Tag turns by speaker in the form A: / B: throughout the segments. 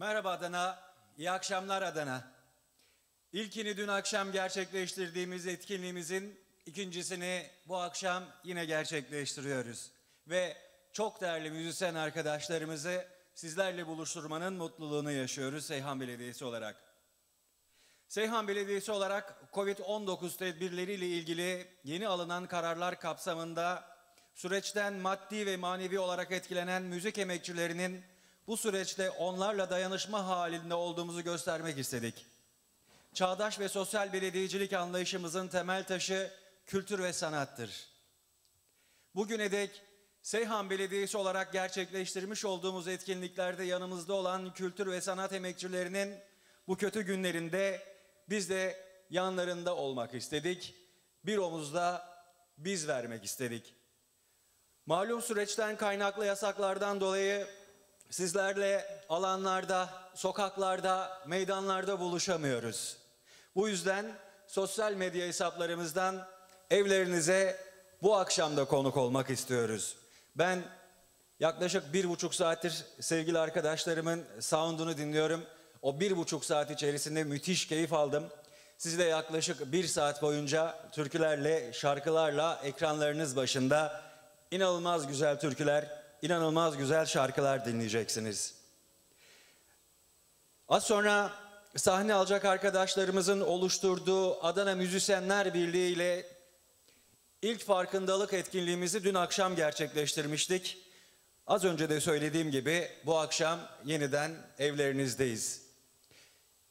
A: Merhaba Adana, iyi akşamlar Adana. İlkini dün akşam gerçekleştirdiğimiz etkinliğimizin ikincisini bu akşam yine gerçekleştiriyoruz. Ve çok değerli müzisyen arkadaşlarımızı sizlerle buluşturmanın mutluluğunu yaşıyoruz Seyhan Belediyesi olarak. Seyhan Belediyesi olarak COVID-19 tedbirleriyle ilgili yeni alınan kararlar kapsamında süreçten maddi ve manevi olarak etkilenen müzik emekçilerinin bu süreçte onlarla dayanışma halinde olduğumuzu göstermek istedik. Çağdaş ve sosyal belediyecilik anlayışımızın temel taşı kültür ve sanattır. Bugüne dek Seyhan Belediyesi olarak gerçekleştirmiş olduğumuz etkinliklerde yanımızda olan kültür ve sanat emekçilerinin bu kötü günlerinde biz de yanlarında olmak istedik. Bir omuzda biz vermek istedik. Malum süreçten kaynaklı yasaklardan dolayı sizlerle alanlarda, sokaklarda, meydanlarda buluşamıyoruz. Bu yüzden sosyal medya hesaplarımızdan evlerinize bu akşamda konuk olmak istiyoruz. Ben yaklaşık bir buçuk saattir sevgili arkadaşlarımın sound'unu dinliyorum. O bir buçuk saat içerisinde müthiş keyif aldım. Siz de yaklaşık bir saat boyunca türkülerle, şarkılarla ekranlarınız başında inanılmaz güzel türküler, inanılmaz güzel şarkılar dinleyeceksiniz. Az sonra sahne alacak arkadaşlarımızın oluşturduğu Adana Müzisyenler Birliği ile ilk farkındalık etkinliğimizi dün akşam gerçekleştirmiştik. Az önce de söylediğim gibi bu akşam yeniden evlerinizdeyiz.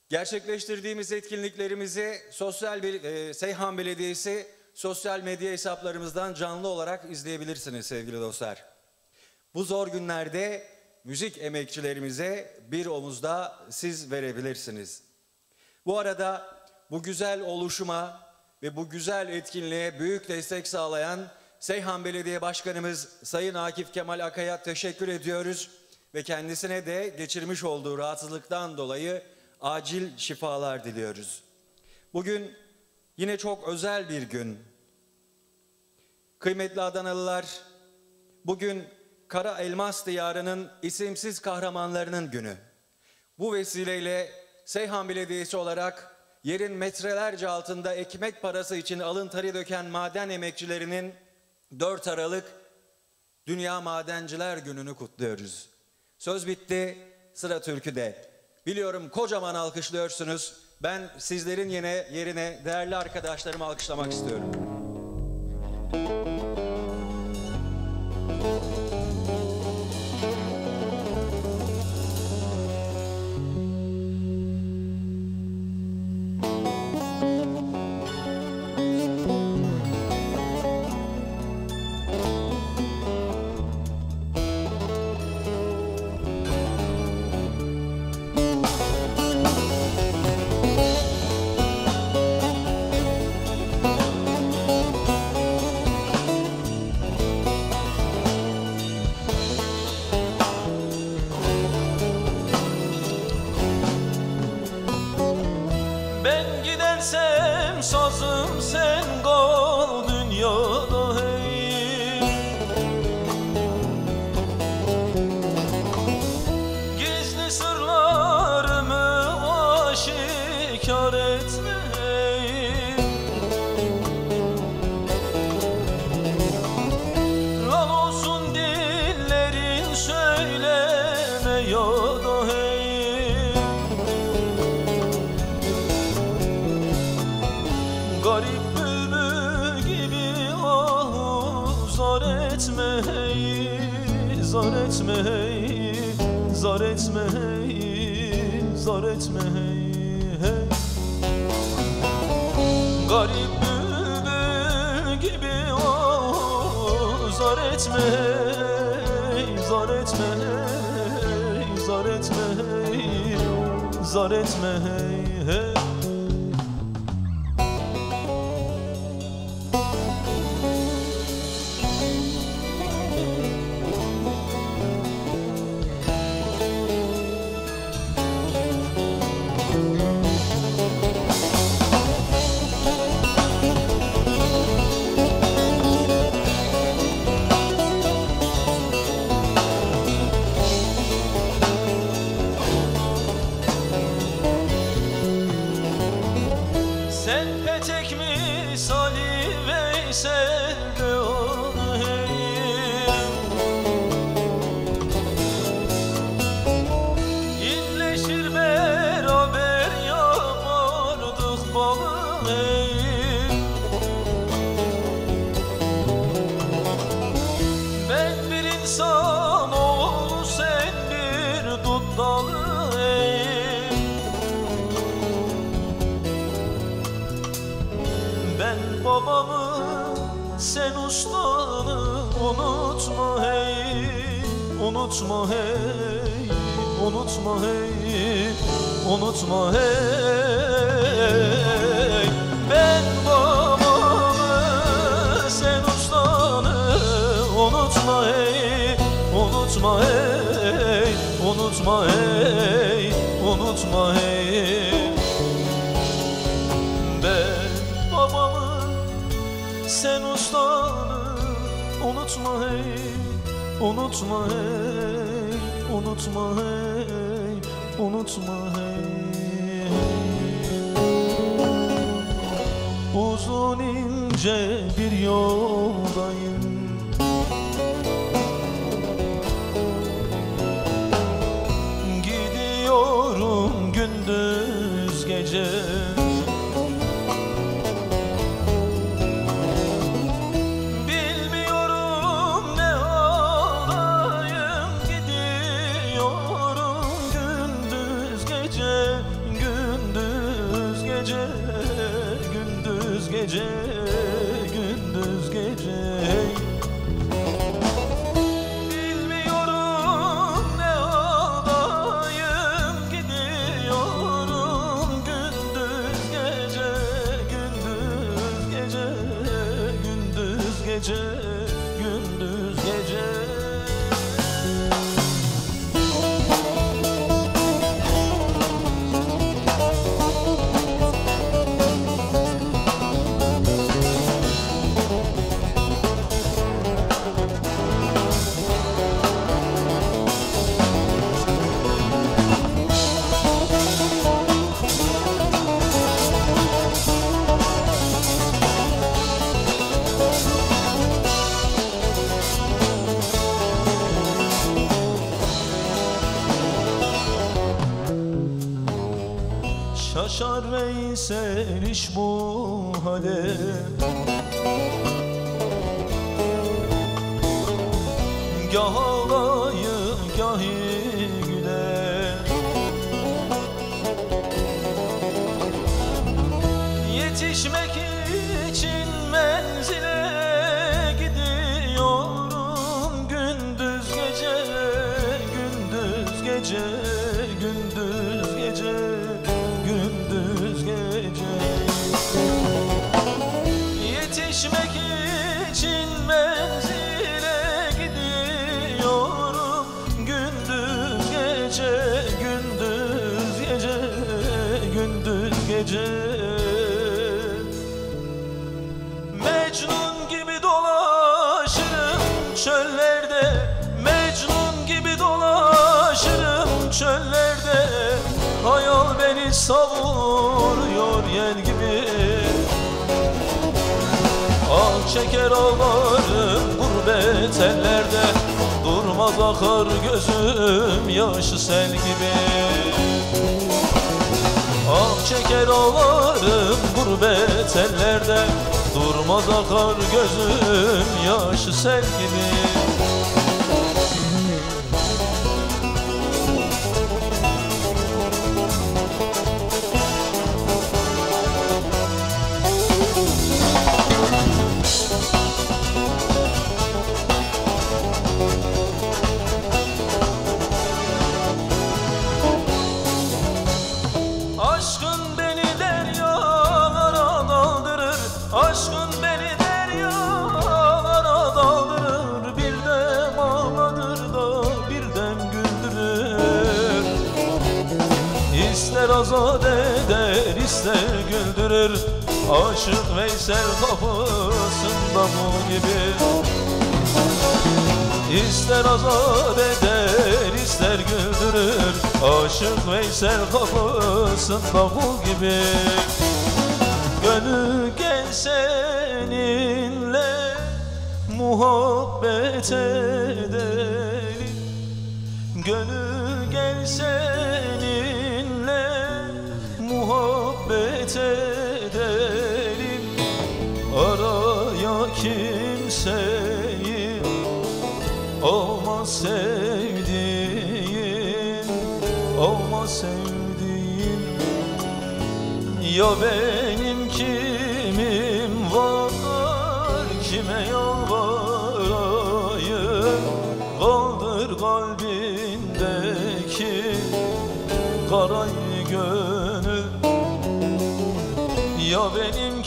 A: Gerçekleştirdiğimiz etkinliklerimizi Sosyal e, Seyhan Belediyesi sosyal medya hesaplarımızdan canlı olarak izleyebilirsiniz sevgili dostlar. Bu zor günlerde müzik emekçilerimize bir omuzda siz verebilirsiniz. Bu arada bu güzel oluşuma ve bu güzel etkinliğe büyük destek sağlayan Seyhan Belediye Başkanımız Sayın Akif Kemal Akay'a teşekkür ediyoruz ve kendisine de geçirmiş olduğu rahatsızlıktan dolayı acil şifalar diliyoruz. Bugün yine çok özel bir gün. Kıymetli Adanalılar, bugün Kara Elmas Diyarı'nın isimsiz kahramanlarının günü. Bu vesileyle Seyhan Belediyesi olarak yerin metrelerce altında ekmek parası için alın teri döken maden emekçilerinin 4 Aralık Dünya Madenciler Günü'nü kutluyoruz. Söz bitti, sıra türküde. Biliyorum kocaman alkışlıyorsunuz. Ben sizlerin yine yerine değerli arkadaşlarımı alkışlamak istiyorum.
B: etme hey Zar etme hey Zar etme hey, hey. Garip bülbül gibi oh Zar etme hey Zar etme hey Zar etme hey Zar etme hey Unutma hey Unutma hey Unutma hey. Uzun ince bir yoldayım Şaşar Veysel iş bu hale Gah ağlayı gahi çeker ağlarım gurbet ellerde. Durmaz akar gözüm yaşı sel gibi. Ah çeker ağlarım gurbet ellerde. Durmaz akar gözüm yaşı sel gibi İster azat eder ister güldürür. Aşık Veysel kapısında bu gibi. İster azat eder ister güldürür. Aşık Veysel kapısında kul gibi. Gönül gel seninle muhabbet edelim. Gönül gel muhabbet edelim Araya kimseyi olmaz sevdiğim Olmaz sevdiğim. Ya benim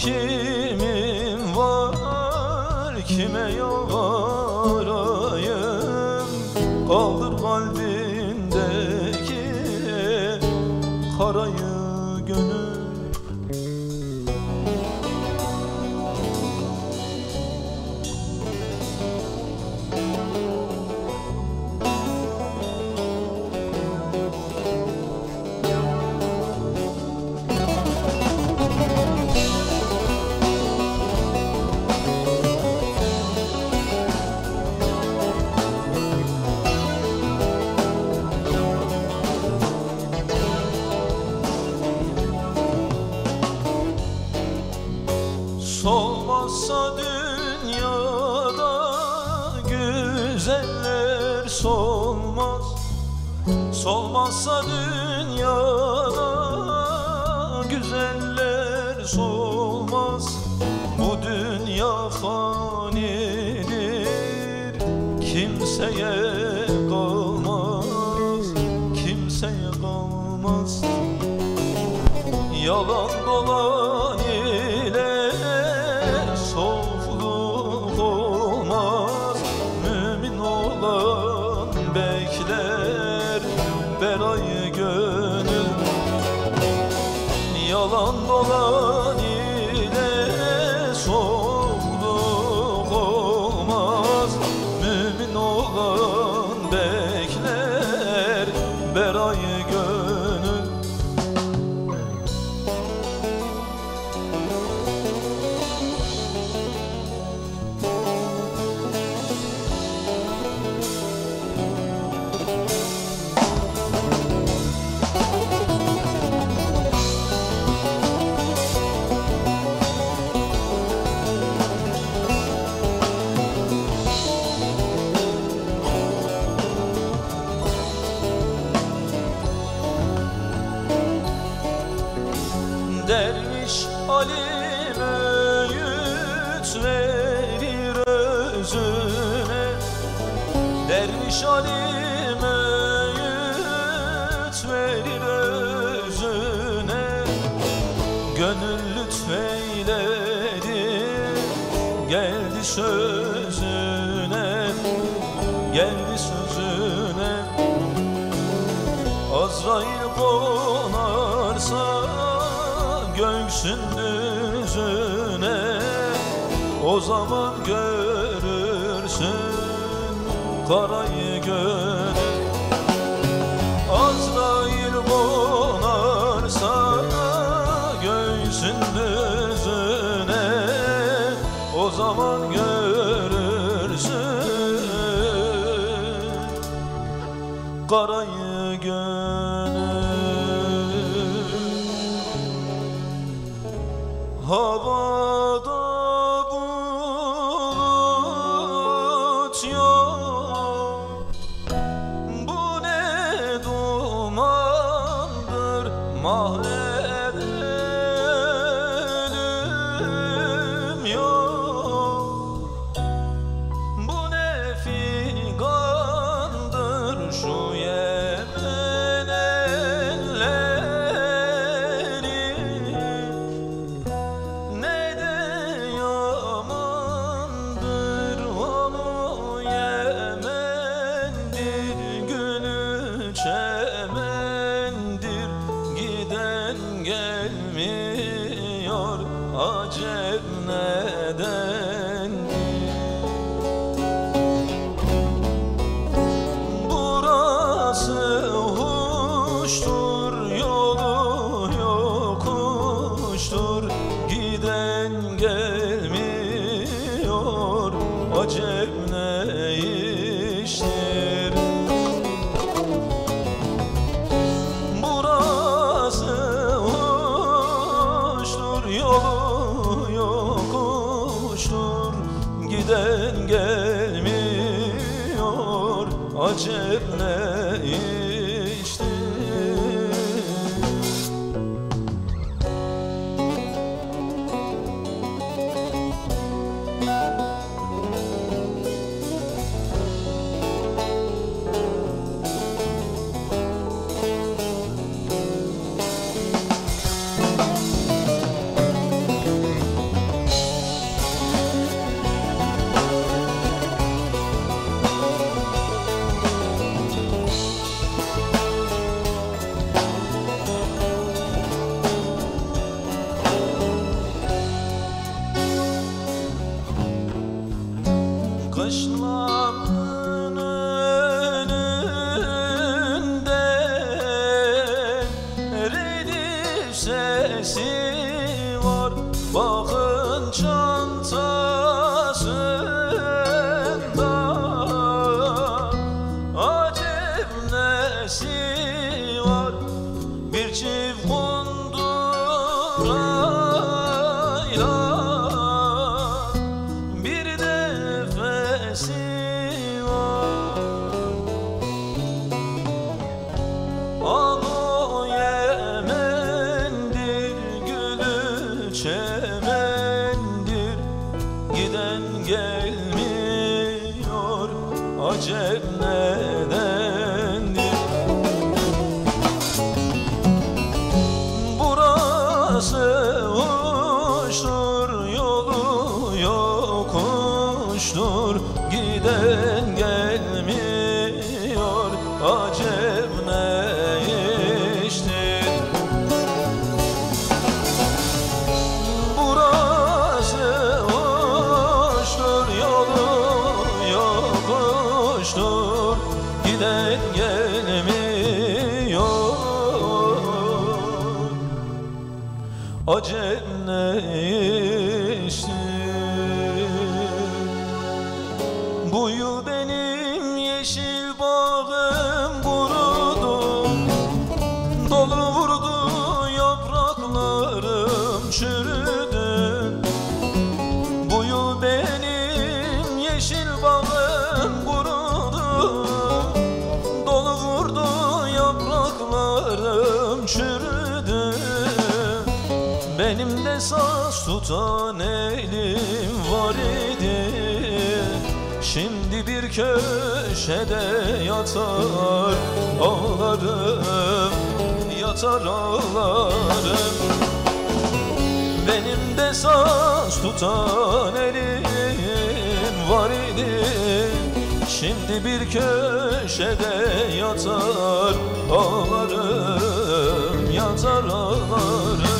B: ki güzeller solmaz Solmazsa dünyada güzeller solmaz. Bu dünya fanidir kimseye O zaman görürsün karayı gönül. Azrail konarsa göğsün düzüne. O zaman görürsün karayı Acem Hasan elim var idi. Şimdi bir köşede yatar ağlarım Yatar ağlarım. Benim de saz tutan elim var idi. Şimdi bir köşede yatar ağlarım Yatar ağlarım.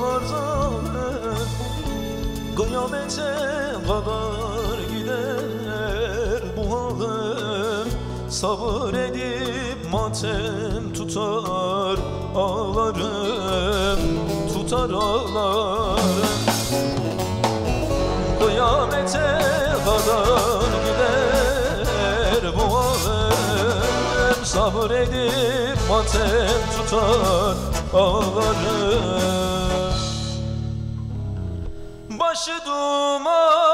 B: var zalim Kıyamete kadar gider bu halim Sabır edip matem tutar ağlarım Tutar ağlarım. Kıyamete kadar gider bu halim Sabır edip matem tutar ağlarım. 是多么。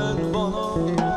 B: veled bana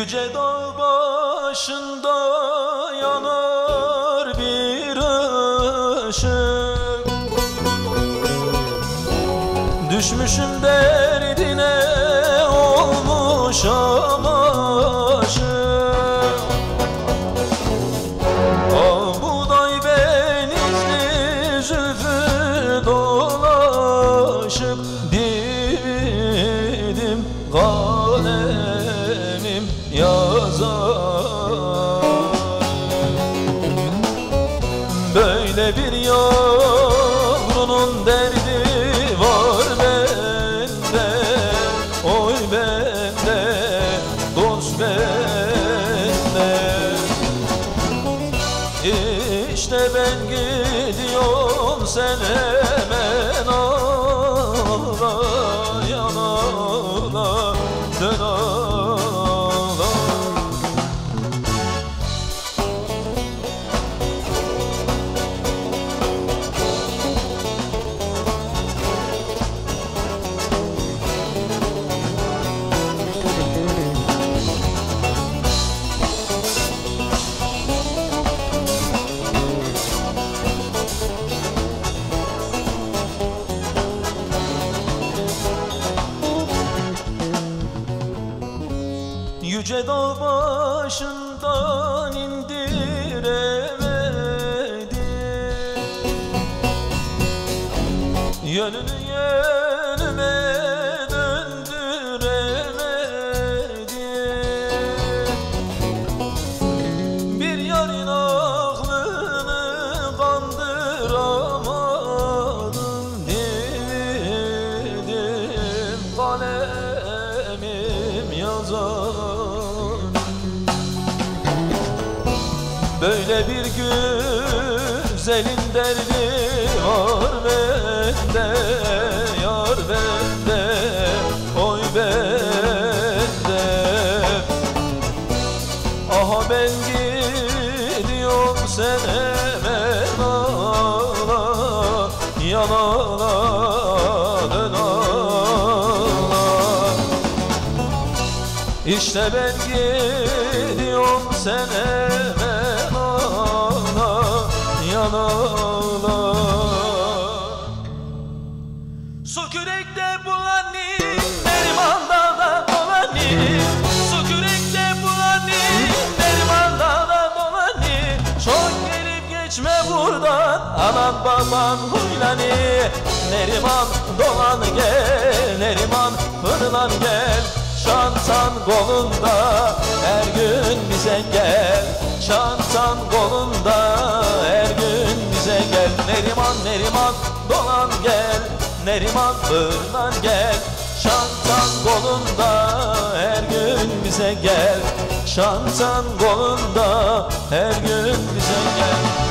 B: Yüce dağ başında yanar bir ışık. Düşmüşüm de Yüce dağ başından indiremedim. Yönünü baban huylanı. Neriman dolan gel Neriman fırlan gel. Çantan kolunda her gün bize gel. Çantan kolunda her gün bize gel. Neriman Neriman dolan gel Neriman fırlan gel. Çantan kolunda her gün bize gel. Çantan kolunda her gün bize gel.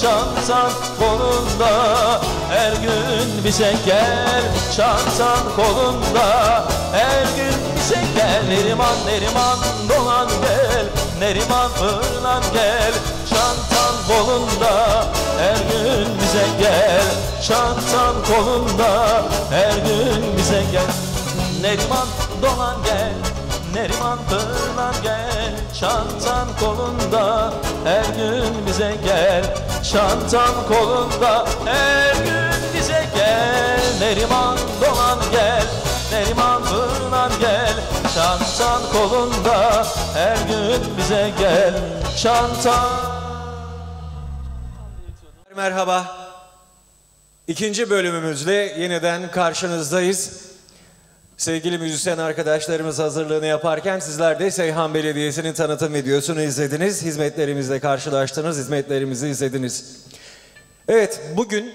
B: Çantan kolunda Her gün bize gel Çantan kolunda Her gün bize gel Neriman Neriman dolan gel. Neriman fırlan gel. Çantan kolunda Her gün bize gel Çantan kolunda Her gün bize gel Neriman dolan gel. Neriman fırlan gel Çantan kolunda Her gün bize gel. Çantan kolunda Her gün bize gel. Neriman dolan gel Neriman fırlan gel. Çantan kolunda Her gün bize gel. Çantan
A: Merhaba. İkinci bölümümüzle yeniden karşınızdayız. Sevgili müzisyen arkadaşlarımız hazırlığını yaparken sizler de Seyhan Belediyesi'nin tanıtım videosunu izlediniz. Hizmetlerimizle karşılaştınız, hizmetlerimizi izlediniz. Evet, bugün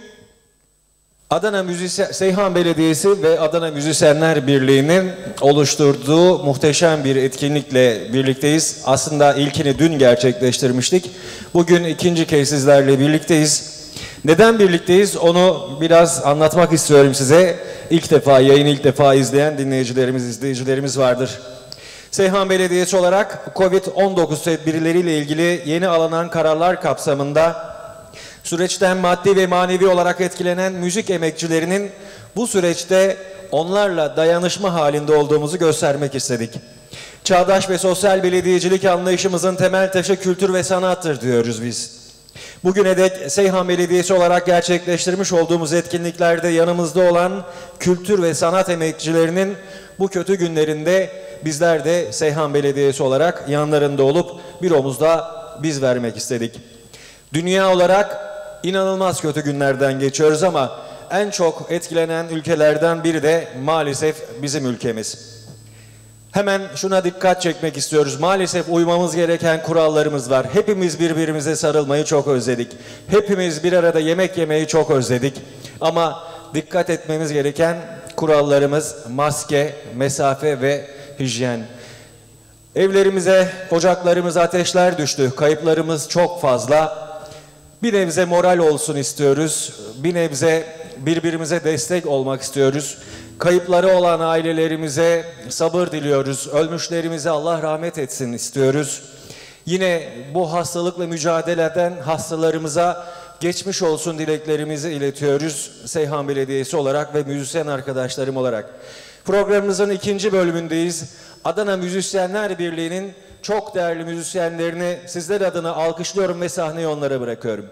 A: Adana Müzisyen, Seyhan Belediyesi ve Adana Müzisyenler Birliği'nin oluşturduğu muhteşem bir etkinlikle birlikteyiz. Aslında ilkini dün gerçekleştirmiştik. Bugün ikinci kez sizlerle birlikteyiz. Neden birlikteyiz onu biraz anlatmak istiyorum size. İlk defa, yayını ilk defa izleyen dinleyicilerimiz, izleyicilerimiz vardır. Seyhan Belediyesi olarak Covid-19 tedbirleriyle ilgili yeni alınan kararlar kapsamında süreçten maddi ve manevi olarak etkilenen müzik emekçilerinin bu süreçte onlarla dayanışma halinde olduğumuzu göstermek istedik. Çağdaş ve sosyal belediyecilik anlayışımızın temel taşı kültür ve sanattır diyoruz biz. Bugüne dek Seyhan Belediyesi olarak gerçekleştirmiş olduğumuz etkinliklerde yanımızda olan kültür ve sanat emekçilerinin bu kötü günlerinde bizler de Seyhan Belediyesi olarak yanlarında olup bir omuzda biz vermek istedik. Dünya olarak inanılmaz kötü günlerden geçiyoruz ama en çok etkilenen ülkelerden biri de maalesef bizim ülkemiz. Hemen şuna dikkat çekmek istiyoruz. Maalesef uymamız gereken kurallarımız var. Hepimiz birbirimize sarılmayı çok özledik. Hepimiz bir arada yemek yemeyi çok özledik. Ama dikkat etmemiz gereken kurallarımız maske, mesafe ve hijyen. Evlerimize, ocaklarımıza ateşler düştü. Kayıplarımız çok fazla. Bir nebze moral olsun istiyoruz. Bir nebze birbirimize destek olmak istiyoruz. Kayıpları olan ailelerimize sabır diliyoruz. Ölmüşlerimize Allah rahmet etsin istiyoruz. Yine bu hastalıkla mücadele eden hastalarımıza geçmiş olsun dileklerimizi iletiyoruz. Seyhan Belediyesi olarak ve müzisyen arkadaşlarım olarak. Programımızın ikinci bölümündeyiz. Adana Müzisyenler Birliği'nin çok değerli müzisyenlerini sizler adına alkışlıyorum ve sahneyi onlara bırakıyorum.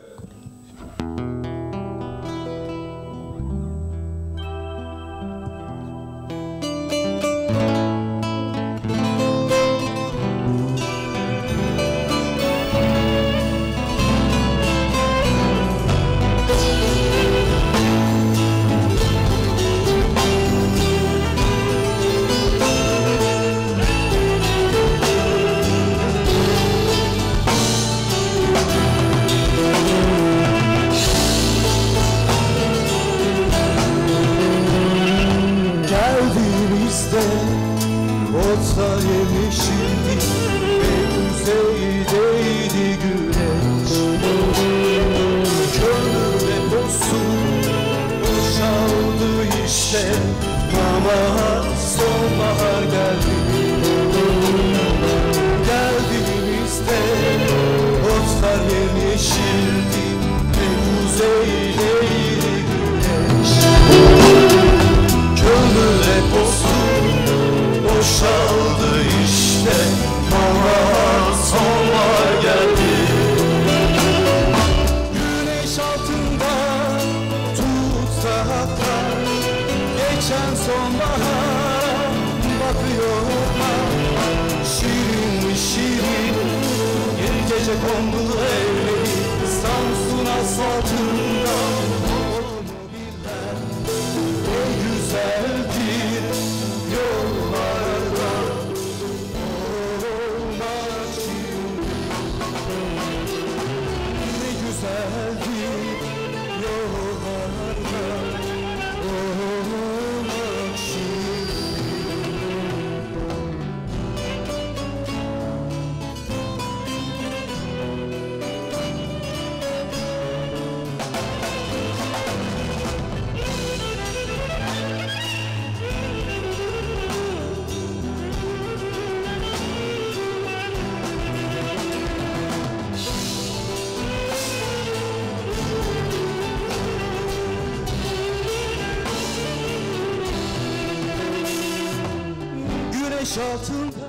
B: Güneş altında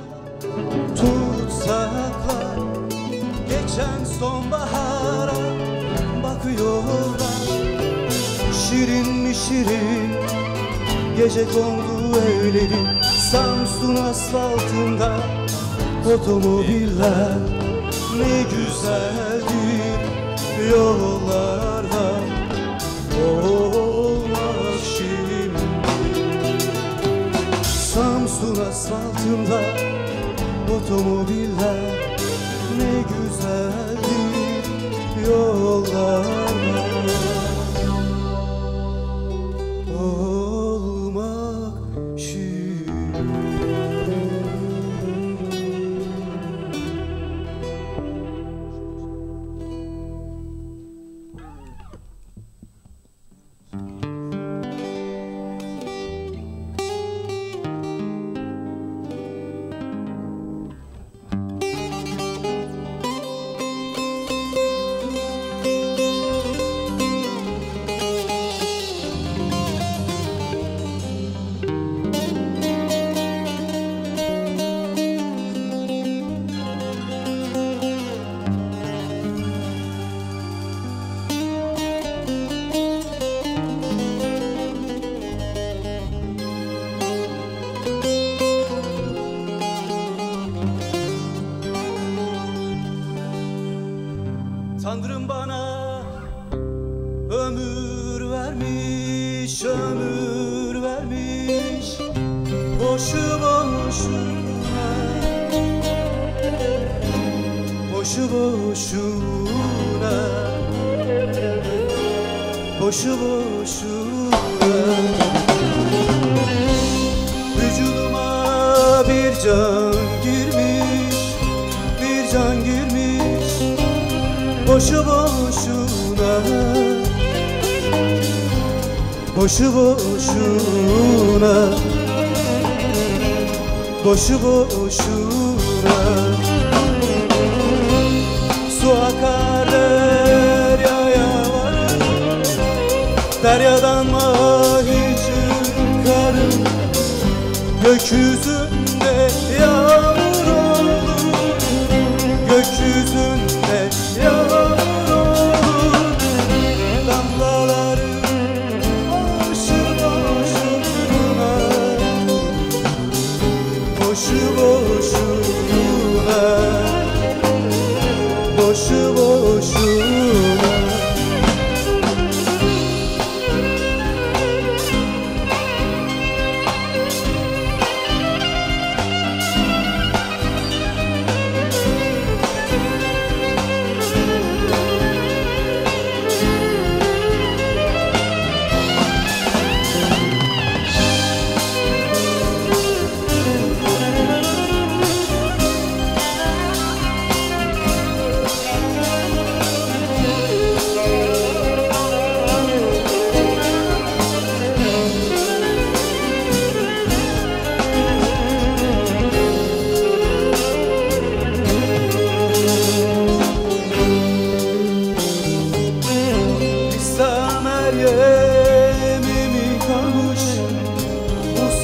B: tutsaklar Geçen
C: sonbahara bakıyorlar. Şirin mi şirin Gece kondu evlerin Samsun asfaltında Otomobiller. Ne güzeldir Yollarda asfaltında Otomobiller Ne güzeldir Yollarda Boşu boşuna. Boşu boşuna. Vücuduma bir can girmiş Bir can girmiş. Boşu boşuna. Boşu boşuna. Boşu boşuna Deryadan mahi çıkarım Gökyüzünde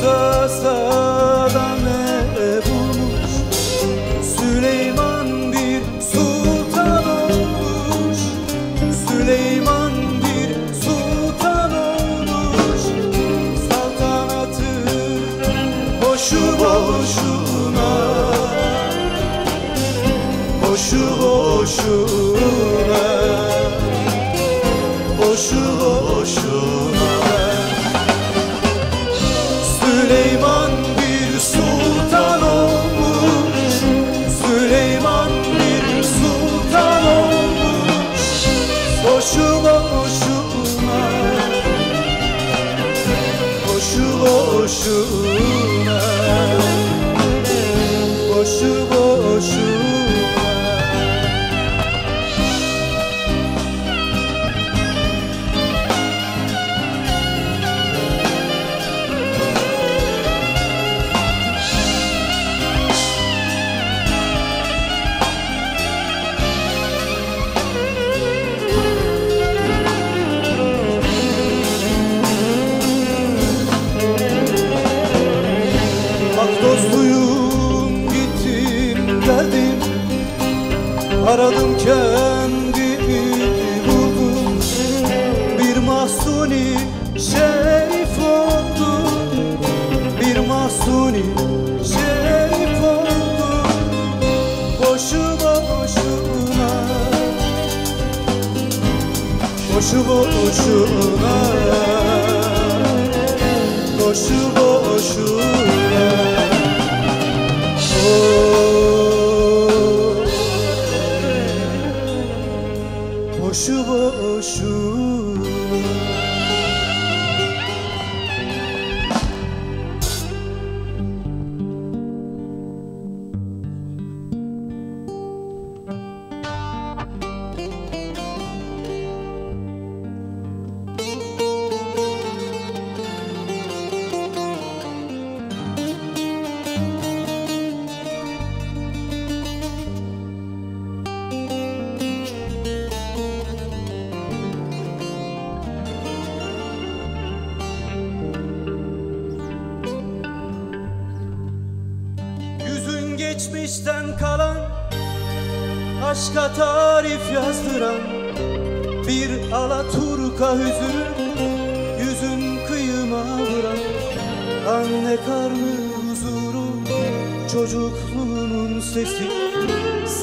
C: Musa sağdan ne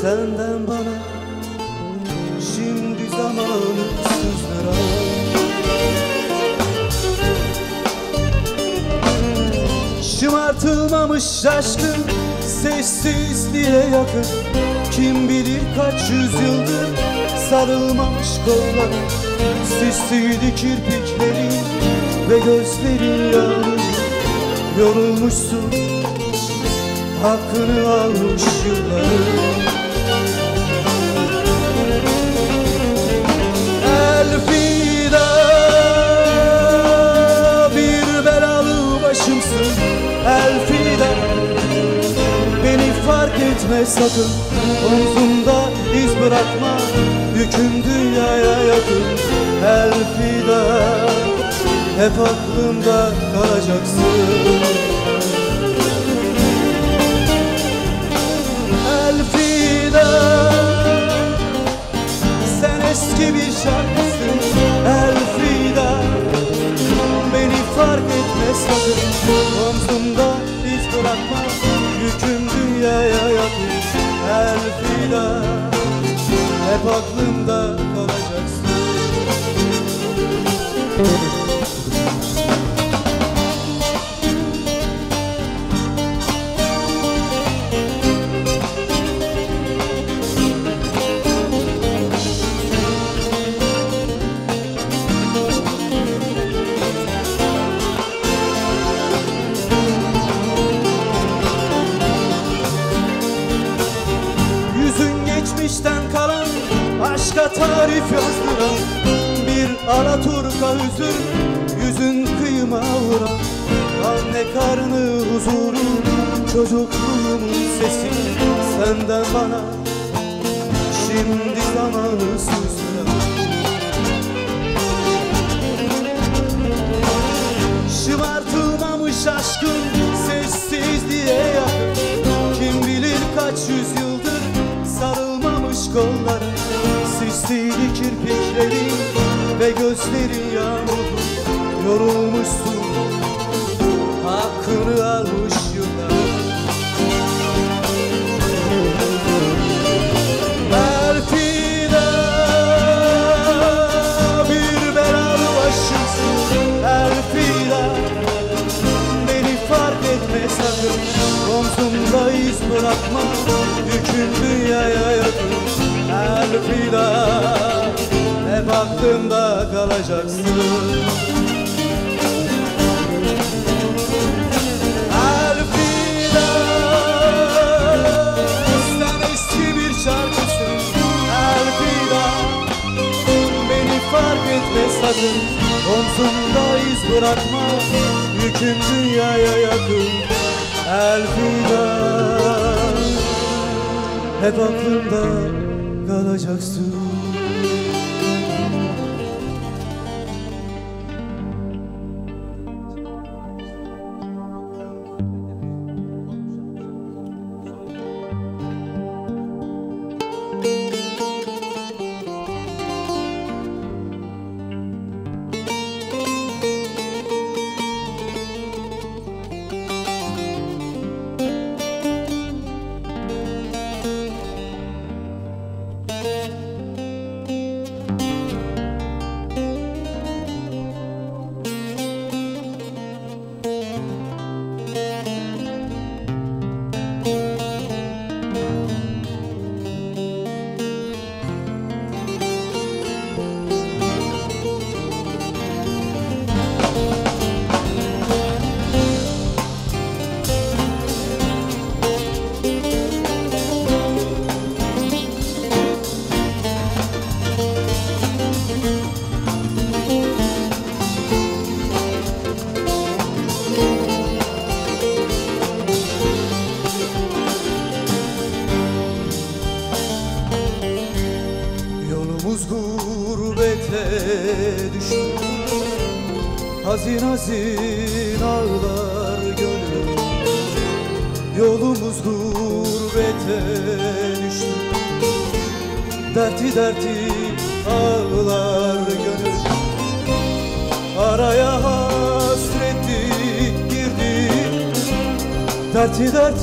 C: senden bana Şimdi zamanı sızdıran Şımartılmamış şaşkın Sessizliğe yakın. Kim bilir kaç yüzyıldır Sarılmamış kollara Sessizdi kirpiklerin Ve gözlerin yağmur Yorulmuşsun Hakkını almış yılların elfida Bir belalı başımsın. Elfida Beni fark etme sakın. Omzumda iz bırakma Yüküm dünyaya yakın. Elfida Hep aklımda kalacaksın. Elfida Sen eski bir şarkı. aklımda. kadın Omzunda iz bırakmaz Yüküm dünyaya yakın Elfida Hep aklımda kalacaksın.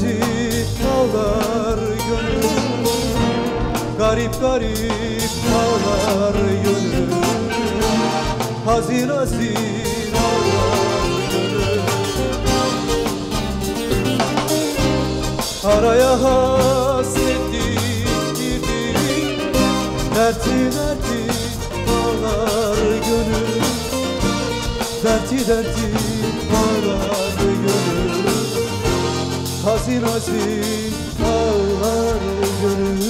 C: Derti ağlar gönül. Garip garip ağlar gönül. Hazin hazin ağlar gönül. Araya hasreti girdi Derti derti ağlar gönül. Derti derti Hazin hazin ağlar gönül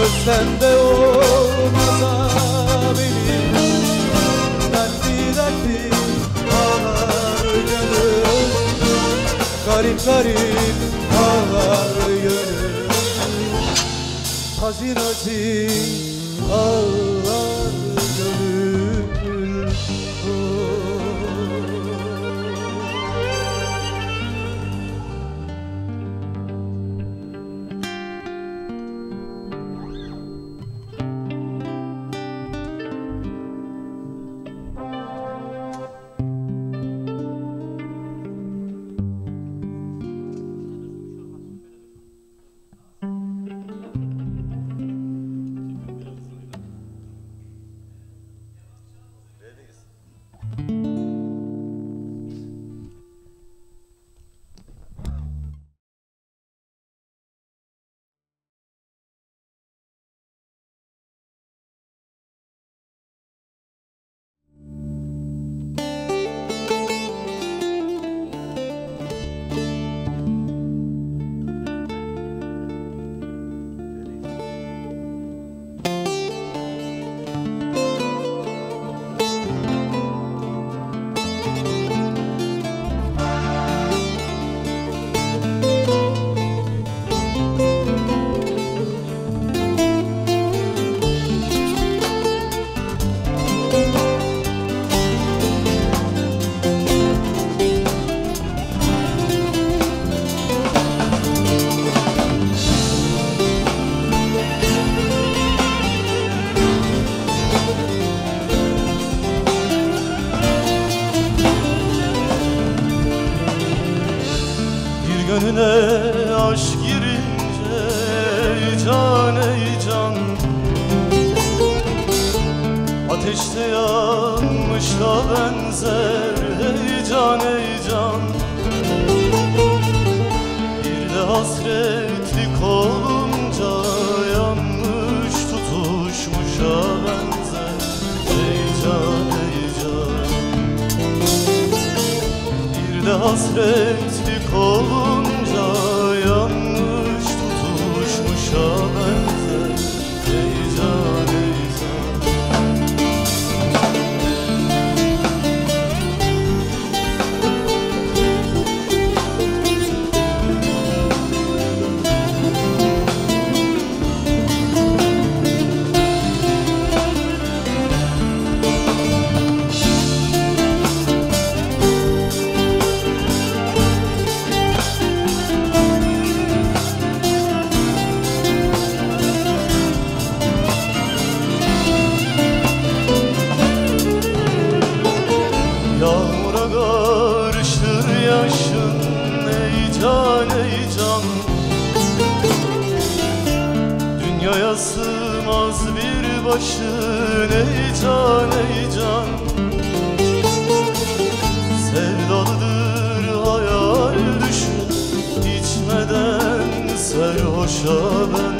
C: Ölsem de olmaz benim. Dertli dertli ağlar gönül Garip garip ağlar gönül Hazin hazin ağlar can ey Ateşte yanmış benzer ey can Bir de hasretlik olunca yanmış tutuşmuşa benzer ey can Bir de hasretlik olunca ey can ey can.
D: Sevdalıdır hayal düşün. İçmeden serhoşa ben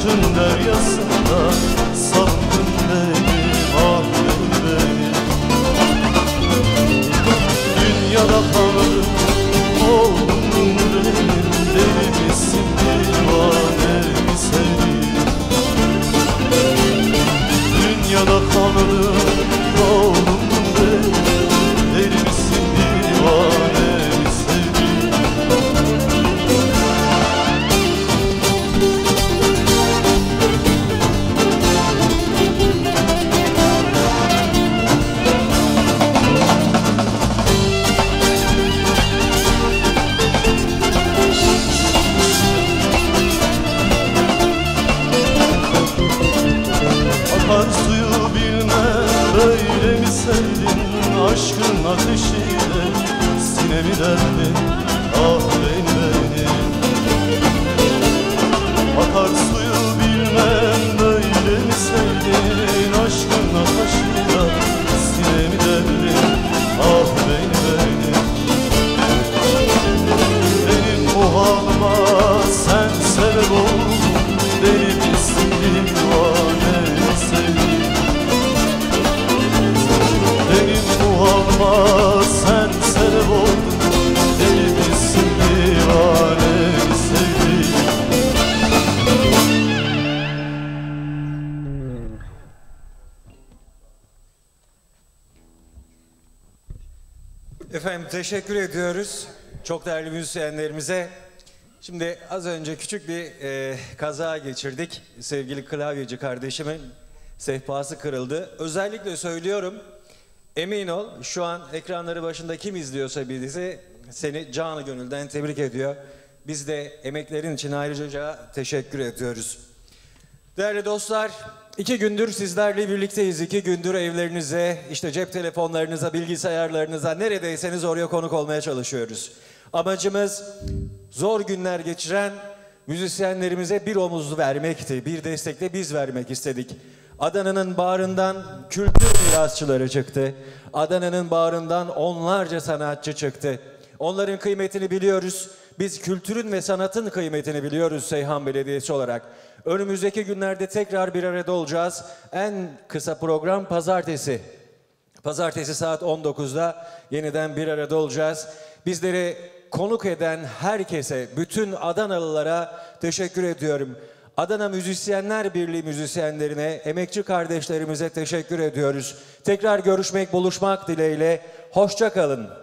A: 주는 teşekkür ediyoruz çok değerli müzisyenlerimize. Şimdi az önce küçük bir e, kaza geçirdik. Sevgili klavyeci kardeşimin sehpası kırıldı. Özellikle söylüyorum emin ol şu an ekranları başında kim izliyorsa bizi seni canı gönülden tebrik ediyor. Biz de emeklerin için ayrıca teşekkür ediyoruz. Değerli dostlar, iki gündür sizlerle birlikteyiz. İki gündür evlerinize, işte cep telefonlarınıza, bilgisayarlarınıza, neredeyseniz oraya konuk olmaya çalışıyoruz. Amacımız zor günler geçiren müzisyenlerimize bir omuz vermekti. Bir destek de biz vermek istedik. Adana'nın bağrından kültür mirasçıları çıktı. Adana'nın bağrından onlarca sanatçı çıktı. Onların kıymetini biliyoruz. Biz kültürün ve sanatın kıymetini biliyoruz Seyhan Belediyesi olarak. Önümüzdeki günlerde tekrar bir arada olacağız. En kısa program pazartesi. Pazartesi saat 19'da yeniden bir arada olacağız. Bizleri konuk eden herkese, bütün Adanalılara teşekkür ediyorum. Adana Müzisyenler Birliği müzisyenlerine, emekçi kardeşlerimize teşekkür ediyoruz. Tekrar görüşmek, buluşmak dileğiyle. Hoşça kalın.